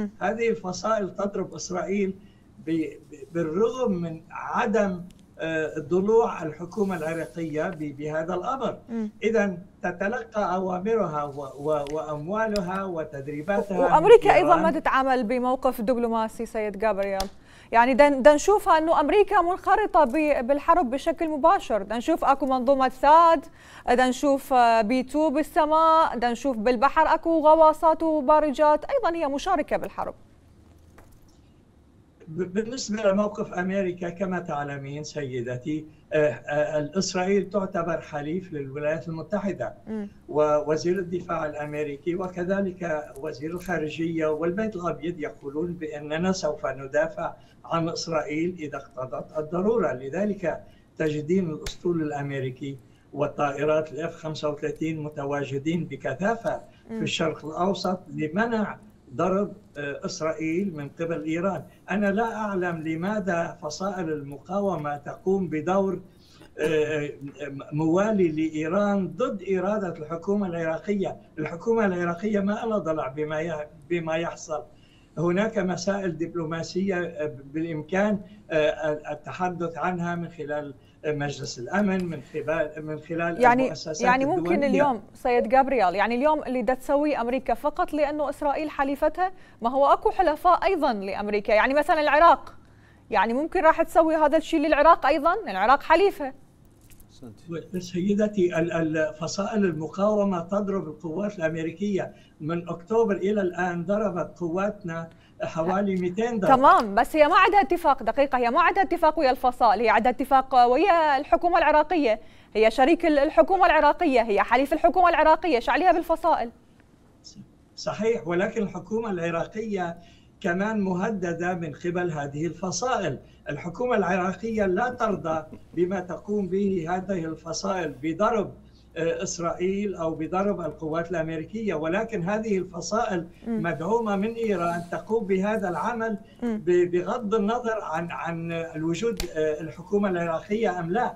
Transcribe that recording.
هذه الفصائل تضرب إسرائيل بالرغم من عدم ضلوع الحكومة العراقية بهذا الأمر. إذا تتلقى أوامرها وأموالها وتدريباتها وأمريكا أيضا ما تتعامل بموقف دبلوماسي سيد جابرييل. يعني دا نشوفها أنه أمريكا منخرطة بالحرب بشكل مباشر. دا نشوف أكو منظومة ثاد دا نشوف بي 2 بالسماء دا نشوف بالبحر أكو غواصات وبارجات أيضا هي مشاركة بالحرب. بالنسبة لموقف أمريكا كما تعلمين سيدتي إسرائيل تعتبر حليف للولايات المتحدة ووزير الدفاع الأمريكي وكذلك وزير الخارجية والبيت الأبيض يقولون بأننا سوف ندافع عن إسرائيل إذا اقتضت الضرورة. لذلك تجدين الأسطول الأمريكي والطائرات الاف 35 متواجدين بكثافة في الشرق الأوسط لمنع ضرب إسرائيل من قبل إيران، أنا لا أعلم لماذا فصائل المقاومة تقوم بدور موالي لإيران ضد إرادة الحكومة العراقية، الحكومة العراقية ما لها ضلع بما بما يحصل. هناك مسائل دبلوماسية بالإمكان التحدث عنها من خلال مجلس الأمن من خلال من خلال يعني المؤسسات يعني ممكن الدولية. اليوم سيد جابرييل يعني اليوم اللي دا تسويه أمريكا فقط لأنه إسرائيل حليفتها ما هو أكو حلفاء أيضا لأمريكا. يعني مثلا العراق يعني ممكن راح تسوي هذا الشيء للعراق أيضا؟ العراق حليفة. سيدتي فصائل المقاومة تضرب القوات الأمريكية. من أكتوبر إلى الآن ضربت قواتنا حوالي 200 ضرب تمام بس هي ما عندها اتفاق دقيقة هي ما عندها اتفاق ويا الفصائل هي عندها اتفاق ويا الحكومة العراقية. هي شريك الحكومة العراقية هي حليف الحكومة العراقية. إيش عليها بالفصائل؟ صحيح ولكن الحكومة العراقية كمان مهددة من قبل هذه الفصائل. الحكومة العراقية لا ترضى بما تقوم به هذه الفصائل بضرب إسرائيل أو بضرب القوات الأمريكية. ولكن هذه الفصائل مدعومة من إيران تقوم بهذا العمل بغض النظر عن عن الوجود الحكومة العراقية أم لا.